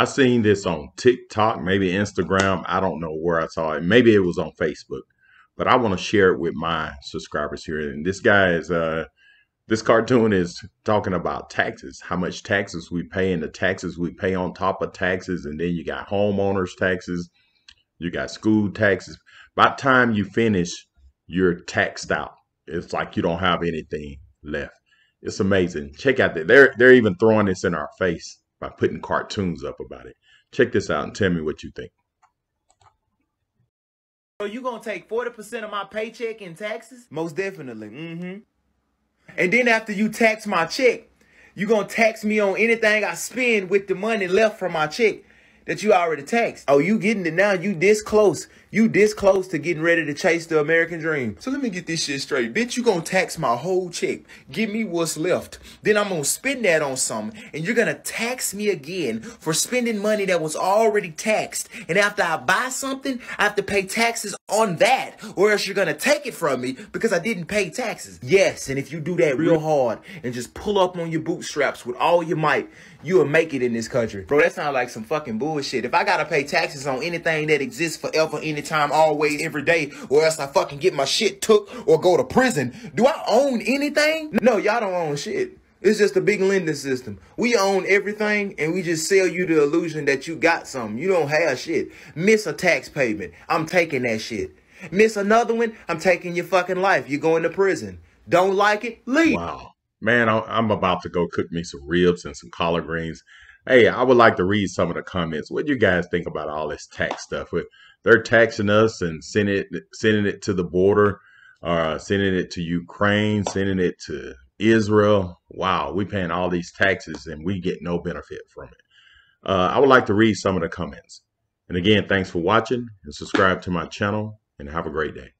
I seen this on TikTok, maybe Instagram. I don't know where I saw it. Maybe it was on Facebook, but I want to share it with my subscribers here. And this guy is, uh, this cartoon is talking about taxes, how much taxes we pay, and the taxes we pay on top of taxes. And then you got homeowners taxes, you got school taxes. By the time you finish, you're taxed out. It's like you don't have anything left. It's amazing. Check out that. They're they're even throwing this in our face by putting cartoons up about it. Check this out and tell me what you think. So you gonna take 40% of my paycheck in taxes? Most definitely. Mm-hmm. And then after you tax my check, you gonna tax me on anything I spend with the money left from my check that you already taxed. Oh, you getting it now. You this close. You this close to getting ready to chase the American dream. So let me get this shit straight. Bitch, you gonna tax my whole check. Give me what's left. Then I'm gonna spend that on something. And you're gonna tax me again for spending money that was already taxed. And after I buy something, I have to pay taxes on that. Or else you're gonna take it from me because I didn't pay taxes. Yes, and if you do that real hard and just pull up on your bootstraps with all your might, you'll make it in this country. Bro, that sounds like some fucking bullshit. If I gotta pay taxes on anything that exists forever, anytime, always, every day, or else I fucking get my shit took or go to prison, do I own anything? No, y'all don't own shit. It's just a big lending system. We own everything and we just sell you the illusion that you got something. You don't have shit. Miss a tax payment. I'm taking that shit. Miss another one. I'm taking your fucking life. You're going to prison. Don't like it? Leave. Wow. Man, I'm about to go cook me some ribs and some collard greens. Hey, I would like to read some of the comments. What do you guys think about all this tax stuff? They're taxing us and sending it, sending it to the border, uh, sending it to Ukraine, sending it to Israel. Wow, we paying all these taxes and we get no benefit from it. Uh, I would like to read some of the comments. And again, thanks for watching and subscribe to my channel and have a great day.